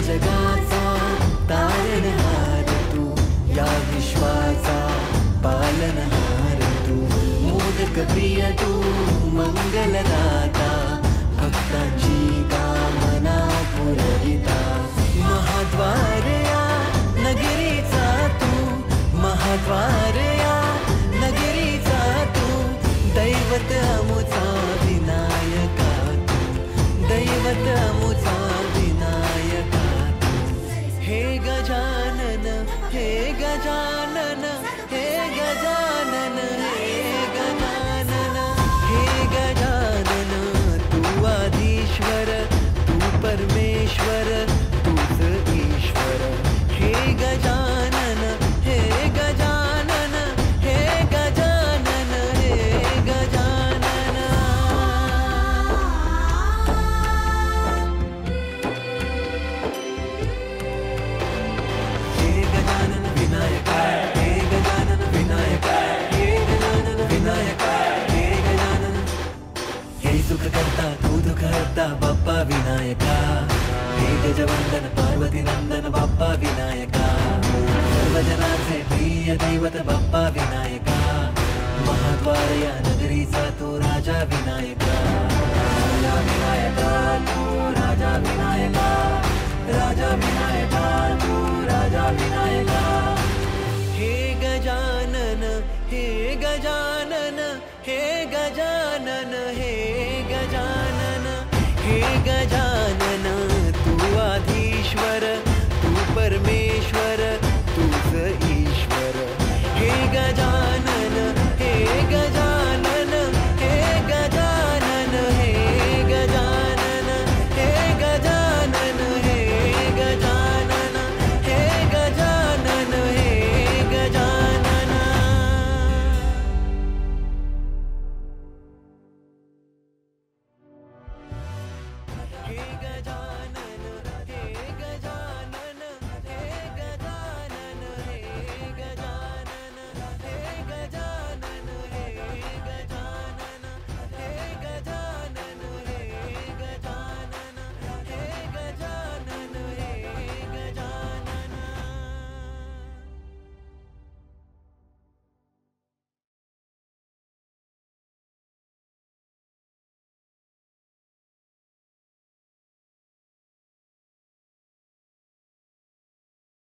जगाचा तारणहार तू या विश्वाचा पालनहार तू. प्रिय तू मंगलदाता गजानन हे गजानन गजवंदन पार्वती नंदन, बप्पा विनायका। सर्वजनार्थे प्रिय दैवत, बप्पा विनायका। महाद्वारया नगरी सा तो राजा विनायका। राजा विनायका तो राजा विनायका। राजा विनायका, तु राजा विनायका। हे गजानन हे गजानन हे गजानन, हे 该他